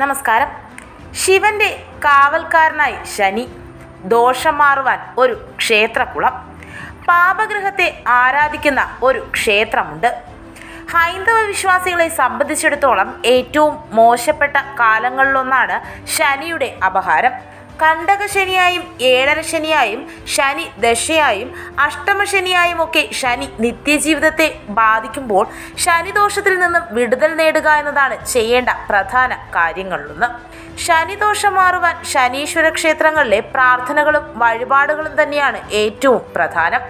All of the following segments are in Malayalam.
നമസ്കാരം. ശിവന്റെ കാവൽക്കാരനായി ശനി ദോഷം മാറുവാൻ ഒരു ക്ഷേത്രക്കുളം പാപഗ്രഹത്തെ ആരാധിക്കുന്ന ഒരു ക്ഷേത്രമുണ്ട്. ഹൈന്ദവ വിശ്വാസികളെ സംബന്ധിച്ചിടത്തോളം ഏറ്റവും മോശപ്പെട്ട കാലങ്ങളിലൊന്നാണ് ശനിയുടെ അപഹാരം. കണ്ടകശനിയായും ഏഴര ശനിയായും ശനി ദശയായും അഷ്ടമ ശനിയായും ഒക്കെ ശനി നിത്യജീവിതത്തെ ബാധിക്കുമ്പോൾ ശനിദോഷത്തിൽ നിന്നും വിടുതൽ നേടുക എന്നതാണ് ചെയ്യേണ്ട പ്രധാന കാര്യങ്ങളിലൊന്ന് ശനിദോഷം മാറുവാൻ ശനീശ്വര ക്ഷേത്രങ്ങളിലെ പ്രാർത്ഥനകളും വഴിപാടുകളും തന്നെയാണ് ഏറ്റവും പ്രധാനം.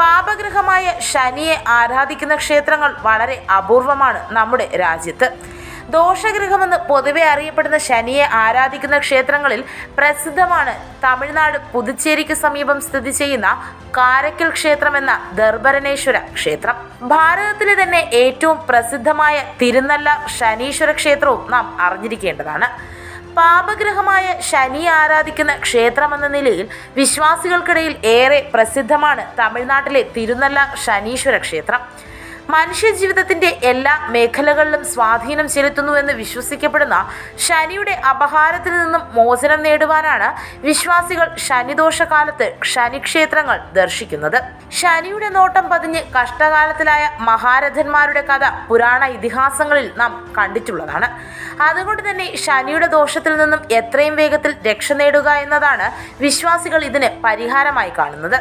പാപഗ്രഹമായ ശനിയെ ആരാധിക്കുന്ന ക്ഷേത്രങ്ങൾ വളരെ അപൂർവമാണ് നമ്മുടെ രാജ്യത്ത്. ദോഷഗ്രഹമെന്ന് പൊതുവെ അറിയപ്പെടുന്ന ശനിയെ ആരാധിക്കുന്ന ക്ഷേത്രങ്ങളിൽ പ്രസിദ്ധമാണ്. തമിഴ്നാട് പുതുച്ചേരിക്ക് സമീപം സ്ഥിതി ചെയ്യുന്ന കാരക്കൽ ക്ഷേത്രം എന്ന ദർഭരണേശ്വര ക്ഷേത്രം. ഭാരതത്തിലെ തന്നെ ഏറ്റവും പ്രസിദ്ധമായ തിരുനല്ല ശനീശ്വര ക്ഷേത്രവും നാം അറിഞ്ഞിരിക്കേണ്ടതാണ്. പാപഗ്രഹമായ ശനി ആരാധിക്കുന്ന ക്ഷേത്രമെന്ന നിലയിൽ വിശ്വാസികൾക്കിടയിൽ ഏറെ പ്രസിദ്ധമാണ് തമിഴ്നാട്ടിലെ തിരുനല്ല ശനീശ്വര ക്ഷേത്രം. മനുഷ്യജീവിതത്തിന്റെ എല്ലാ മേഖലകളിലും സ്വാധീനം ചെലുത്തുന്നുവെന്ന് വിശ്വസിക്കപ്പെടുന്ന ശനിയുടെ അപഹാരത്തിൽ നിന്നും മോചനം നേടുവാനാണ് വിശ്വാസികൾ ശനിദോഷകാലത്ത് ശനിക്ഷേത്രങ്ങൾ ദർശിക്കുന്നത്. ശനിയുടെ നോട്ടം പതിഞ്ഞ് കഷ്ടകാലത്തിലായ മഹാരഥന്മാരുടെ കഥ പുരാണ ഇതിഹാസങ്ങളിൽ നാം കണ്ടിട്ടുള്ളതാണ്. അതുകൊണ്ട് തന്നെ ശനിയുടെ ദോഷത്തിൽ നിന്നും എത്രയും വേഗത്തിൽ രക്ഷ നേടുക എന്നതാണ് വിശ്വാസികൾ ഇതിന് പരിഹാരമായി കാണുന്നത്.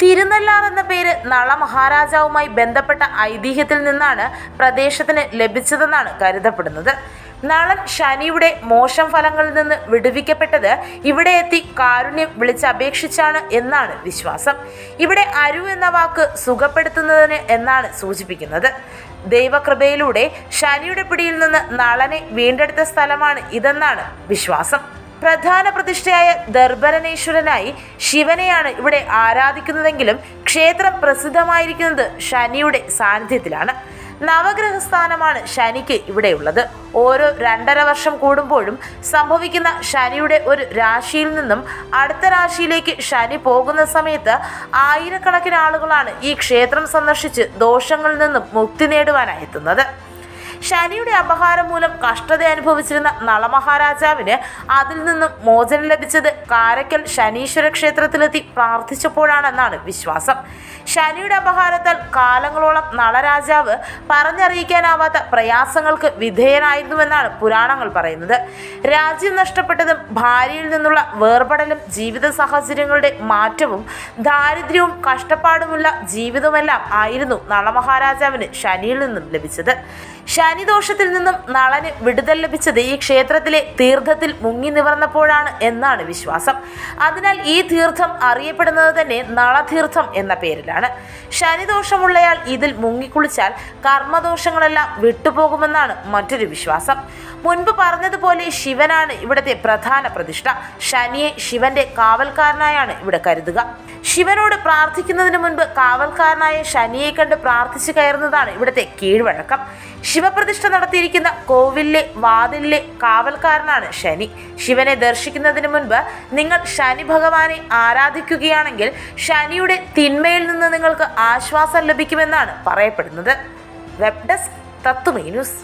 തിരുനെല്ലാർ എന്ന പേര് നള മഹാരാജാവുമായി ബന്ധപ്പെട്ട ഐതിഹ്യത്തിൽ നിന്നാണ് പ്രദേശത്തിന് ലഭിച്ചതെന്നാണ് കരുതപ്പെടുന്നത്. നളൻ ശനിയുടെ മോശം ഫലങ്ങളിൽ നിന്ന് വിടുവിക്കപ്പെട്ടത് ഇവിടെ എത്തി കാരുണ്യം വിളിച്ചപേക്ഷിച്ചാണ് എന്നാണ് വിശ്വാസം. ഇവിടെ അരു എന്ന വാക്ക് സുഖപ്പെടുത്തുന്നതിന് എന്നാണ് സൂചിപ്പിക്കുന്നത്. ദൈവകൃപയിലൂടെ ശനിയുടെ പിടിയിൽ നിന്ന് നളനെ വീണ്ടെടുത്ത സ്ഥലമാണ് ഇതെന്നാണ് വിശ്വാസം. പ്രധാന പ്രതിഷ്ഠയായ ദർഭരനേശ്വരനായി ശിവനെയാണ് ഇവിടെ ആരാധിക്കുന്നതെങ്കിലും ക്ഷേത്രം പ്രസിദ്ധമായിരിക്കുന്നത് ശനിയുടെ സാന്നിധ്യത്തിലാണ്. നവഗ്രഹ സ്ഥാനമാണ് ശനിക്ക് ഇവിടെയുള്ളത്. ഓരോ രണ്ടര വർഷം കൂടുമ്പോഴും സംഭവിക്കുന്ന ശനിയുടെ ഒരു രാശിയിൽ നിന്നും അടുത്ത രാശിയിലേക്ക് ശനി പോകുന്ന സമയത്ത് ആയിരക്കണക്കിന് ആളുകളാണ് ഈ ക്ഷേത്രം സന്ദർശിച്ച് ദോഷങ്ങളിൽ നിന്നും മുക്തി നേടുവാനായി എത്തുന്നത്. ശനിയുടെ അപഹാരം മൂലം കഷ്ടത അനുഭവിച്ചിരുന്ന നളമഹാരാജാവിന് അതിൽ നിന്നും മോചനം ലഭിച്ചത് കാരക്കൽ ശനീശ്വര ക്ഷേത്രത്തിലെത്തി പ്രാർത്ഥിച്ചപ്പോഴാണെന്നാണ് വിശ്വാസം. ശനിയുടെ അപഹാരത്താൽ കാലങ്ങളോളം നളരാജാവ് പറഞ്ഞറിയിക്കാനാവാത്ത പ്രയാസങ്ങൾക്ക് വിധേയനായിരുന്നുവെന്നാണ് പുരാണങ്ങൾ പറയുന്നത്. രാജ്യം നഷ്ടപ്പെട്ടതും ഭാര്യയിൽ നിന്നുള്ള വേർപെടലും ജീവിത സാഹചര്യങ്ങളുടെ മാറ്റവും ദാരിദ്ര്യവും കഷ്ടപ്പാടുമുള്ള ജീവിതമെല്ലാം ആയിരുന്നു നളമഹാരാജാവിന് ശനിയിൽ നിന്നും ലഭിച്ചത്. ശനിദോഷത്തിൽ നിന്നും നളന് വിടുതൽ ലഭിച്ചത് ഈ ക്ഷേത്രത്തിലെ തീർത്ഥത്തിൽ മുങ്ങി നിവർന്നപ്പോഴാണ് എന്നാണ് വിശ്വാസം. അതിനാൽ ഈ തീർത്ഥം അറിയപ്പെടുന്നത് തന്നെ നളതീർത്ഥം എന്ന പേരിലാണ്. ശനിദോഷമുള്ളയാൾ ഇതിൽ മുങ്ങിക്കുളിച്ചാൽ കർമ്മദോഷങ്ങളെല്ലാം വിട്ടുപോകുമെന്നാണ് മറ്റൊരു വിശ്വാസം. മുൻപ് പറഞ്ഞതുപോലെ ശിവനാണ് ഇവിടുത്തെ പ്രധാന പ്രതിഷ്ഠ. ശനിയെ ശിവന്റെ കാവൽക്കാരനായാണ് ഇവിടെ കരുതുക. ശിവനോട് പ്രാർത്ഥിക്കുന്നതിന് മുൻപ് കാവൽക്കാരനായ ശനിയെ കണ്ട് പ്രാർത്ഥിച്ചു കയറുന്നതാണ് ഇവിടുത്തെ കീഴ്വഴക്കം. ശിവപ്രതിഷ്ഠ നടത്തിയിരിക്കുന്ന കോവിലിലെ വാതിലിലെ കാവൽക്കാരനാണ് ശനി. ശിവനെ ദർശിക്കുന്നതിന് മുൻപ് നിങ്ങൾ ശനി ഭഗവാനെ ആരാധിക്കുകയാണെങ്കിൽ ശനിയുടെ തിന്മയിൽ നിന്ന് നിങ്ങൾക്ക് ആശ്വാസം ലഭിക്കുമെന്നാണ് പറയപ്പെടുന്നത്. വെബ് ഡെസ്ക് തത്തുമീ ന്യൂസ്.